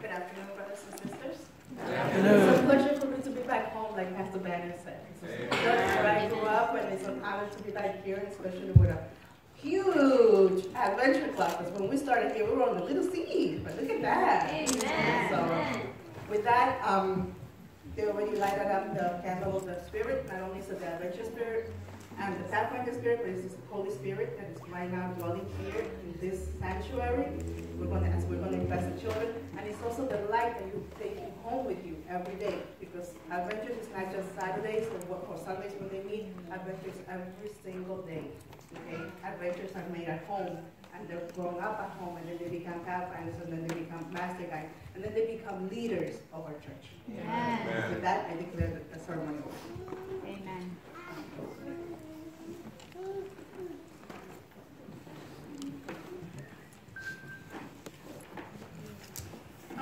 Good afternoon, brothers and sisters. It's a pleasure for me to be back home, like Pastor Banner said. It's a where I grew up, and it's an honor to be back here, especially with a huge adventure class. Because when we started here, we were on a little seed, but look at that. Amen. So, with that, um, they already lighted up the candle of the Spirit. Not only is it the adventure spirit and the Pathfinder spirit, but it's the Holy Spirit that is right now dwelling here in this sanctuary. We're going to, as we're going to invest in children, and it's also the light that you take home with you every day. Because adventures is not just Saturdays or, what- or Sundays when they meet. Adventures every single day. Okay, adventures are made at home, and they're growing up at home, and then they become pathfinders, and then they become master guides, and then they become leaders of our church. Amen. With that, I declare the, the ceremony over. Amen.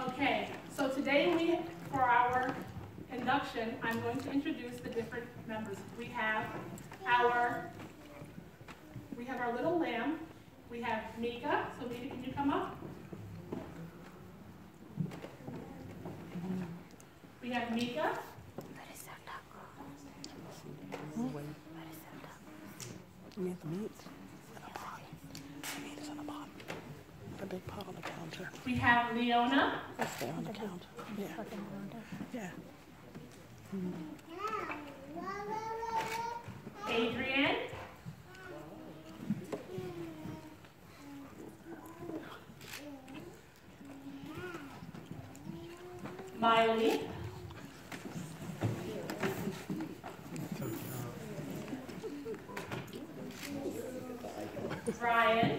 Okay, so today we, for our induction, I'm going to introduce the different members. We have our, we have our little lamb. We have Mika. So Mika, can you come up? We have Mika. Meat, the meat. In a. The meat is in a pot. A big pot on the counter. We have Leona. It's there on the counter. Yeah. Yeah. Adrienne. Miley. Brian.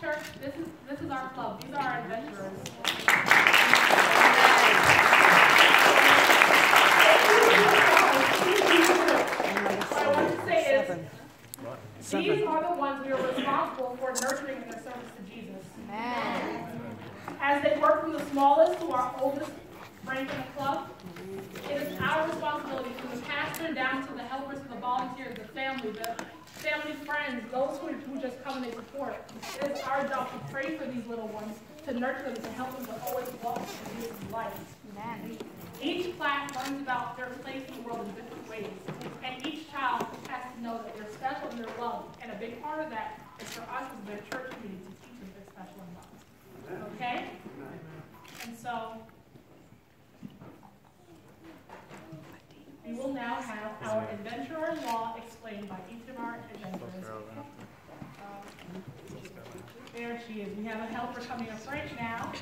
Church, this is, this is our club. These are our adventurers. What I want to say is, Seven. These are the ones we are responsible for nurturing in their service to Jesus. Amen. As they work from the smallest to our oldest rank in the club, it is our responsibility from the pastor down to the helpers, to the volunteers, the family, the family friends, those who, who just come and they support. It is our job to pray for these little ones, to nurture them, to help them to always walk in Jesus' light. Amen. Each class learns about their place in the world in different ways. And each child has to know that they're special and they're loved. And a big part of that is for us as their church community to teach them they're special and loved. Okay? And so, we will now have our adventurer law explained by each of our adventurers. Um, there she is. We have a helper coming up right now.